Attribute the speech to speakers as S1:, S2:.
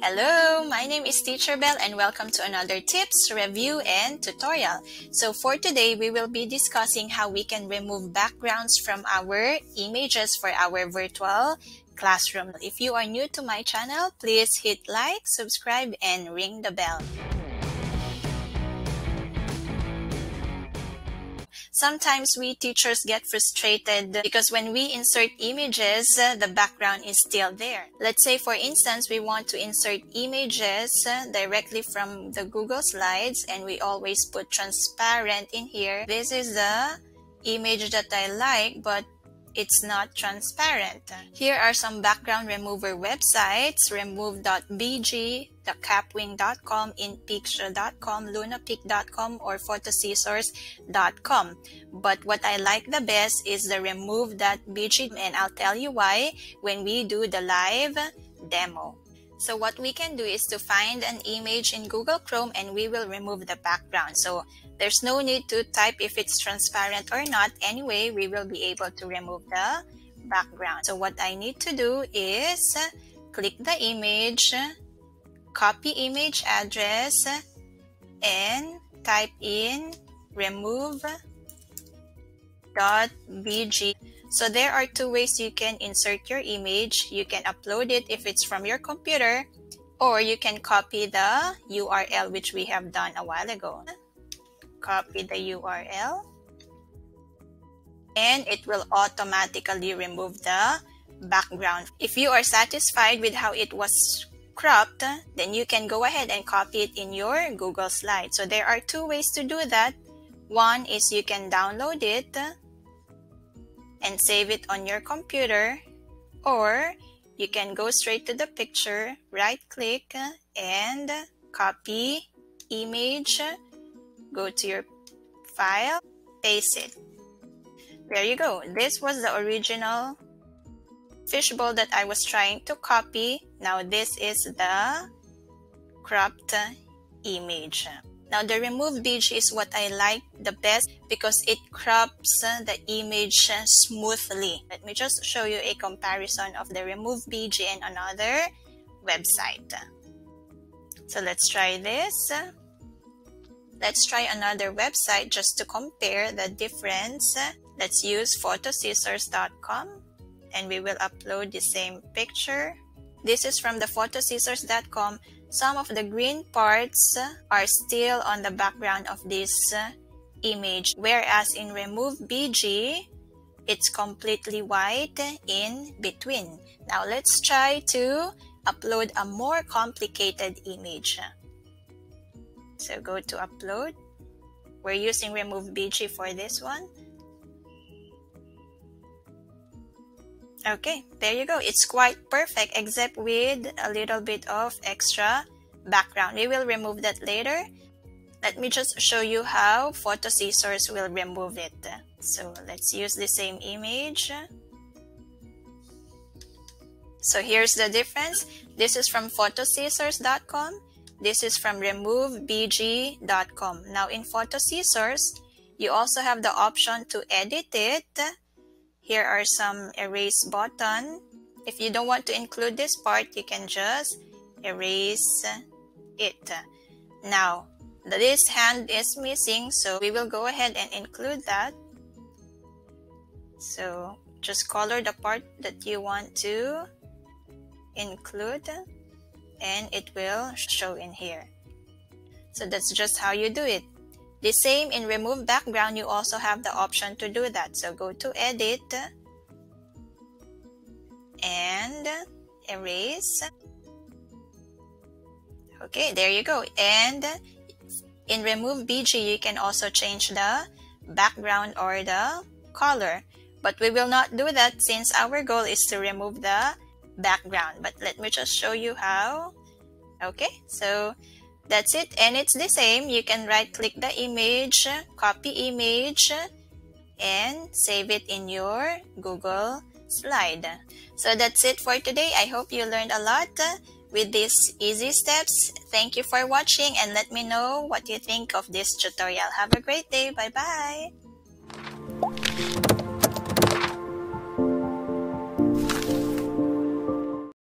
S1: Hello, my name is Teacher Belle and welcome to another tips, review, and tutorial. So for today, we will be discussing how we can remove backgrounds from our images for our virtual classroom. If you are new to my channel, please hit like, subscribe, and ring the bell. Sometimes we teachers get frustrated because when we insert images, the background is still there. Let's say for instance, we want to insert images directly from the Google Slides and we always put transparent in here. This is the image that I like, but it's not transparent. Here are some background remover websites, remove.bg, the kapwing.com, inpicture.com, lunapic.com, or photoscissors.com. But what I like the best is the remove that remove.bg and I'll tell you why when we do the live demo. So what we can do is to find an image in Google Chrome and we will remove the background. So there's no need to type if it's transparent or not. Anyway, we will be able to remove the background. So what I need to do is click the image, copy image address, and type in remove.bg. So there are two ways you can insert your image. You can upload it if it's from your computer or you can copy the URL which we have done a while ago. Copy the URL and it will automatically remove the background. If you are satisfied with how it was cropped, then you can go ahead and copy it in your Google Slide. So there are two ways to do that. One is you can download it and save it on your computer or you can go straight to the picture, right click and copy image, go to your file, paste it. There you go. This was the original fishbowl that I was trying to copy. Now this is the cropped image. Now the remove BG is what I like the best because it crops the image smoothly. Let me just show you a comparison of the remove BG and another website. So let's try this. Let's try another website just to compare the difference. Let's use photoscissors.com and we will upload the same picture. This is from the photoscissors.com some of the green parts are still on the background of this uh, image, whereas in Remove BG, it's completely white in between. Now let's try to upload a more complicated image. So go to upload. We're using Remove BG for this one. Okay, there you go. It's quite perfect except with a little bit of extra background. We will remove that later. Let me just show you how Photo Scissors will remove it. So let's use the same image. So here's the difference. This is from photoscissors.com. This is from removebg.com. Now in Photo Scissors, you also have the option to edit it here are some erase button. If you don't want to include this part, you can just erase it. Now, this hand is missing, so we will go ahead and include that. So, just color the part that you want to include and it will show in here. So that's just how you do it. The same in remove background, you also have the option to do that. So go to edit and erase. Okay, there you go. And in remove BG, you can also change the background or the color. But we will not do that since our goal is to remove the background. But let me just show you how. Okay, so that's it. And it's the same. You can right click the image, copy image, and save it in your Google slide. So that's it for today. I hope you learned a lot with these easy steps. Thank you for watching and let me know what you think of this tutorial. Have a great day. Bye-bye.